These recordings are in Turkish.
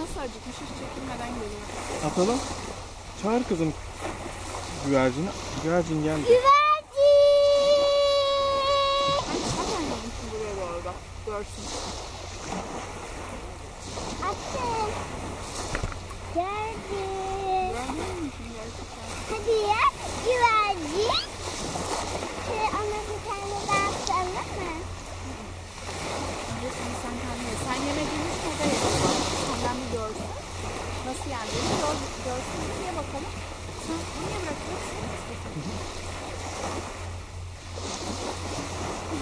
nasıl acıkmış hiç çekilmeden geliyor. Atalım. Çağır kızım güvercini. Güvercin geldi. Güvercin. Anneciğim şimdi buraya doğru bak. Görsün. Musun gerçekten? Hadi ya güvercin. Şöyle ona bir tane daha atalım mı? Önce şimdi sen kendin ye. Sen yemediğini şurada ye bakalım. Senden bir görsün. Yendiğini gör, görsün. Ye bakalım. Sen niye bırakıyorsun?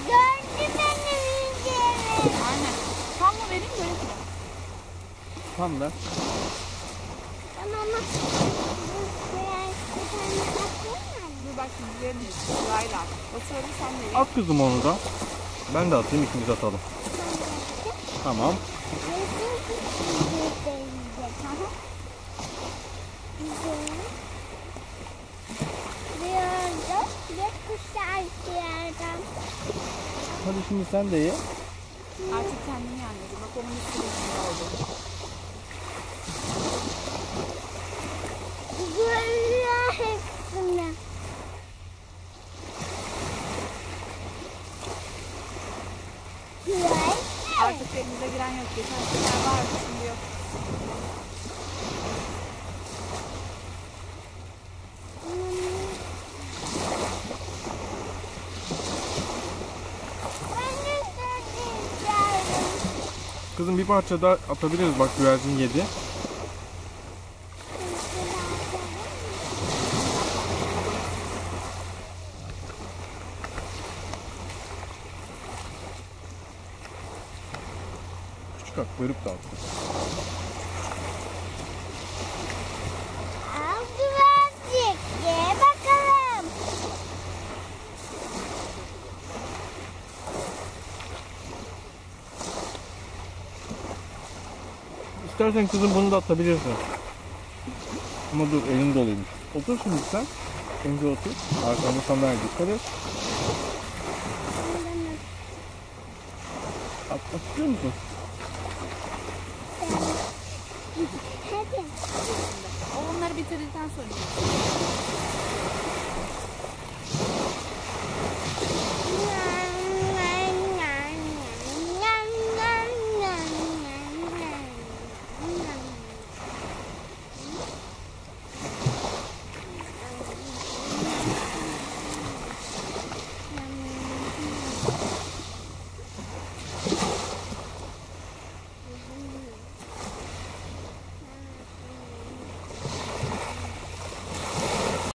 Gördüm benim yüzümü. Aynen. Tam mı vereyim böyle mi? Tam da. Ama ama? Dur bak şimdi verelim. Sırayla. Basıyorum sen de ye. At kızım onu da. Ben de atayım ikimiz atalım. Tamam. Resim çizgiyi Güzel. Diyordum ve kuşlar yerden. Hadi şimdi sen de ye. Artık kendini ye anneciğim. Bak onun üstü üstünde oldu. Görüyor hepsini. Güzel. Artık elimize giren yok. Geçen sefer vardı şimdi yok. Ben de söyleyeceğim. Kızım bir parça daha atabiliriz. Bak güvercin yedi. Küçük at. Bölüp de at. Al güvercik. Ye bakalım. İstersen kızım bunu da atabilirsin. Ama dur elim doluymuş. Otur şimdi sen. Önce otur. Arkanda sandalye dikkat et. Atmak istiyor musun? Hadi. O onları bitirdikten sonra.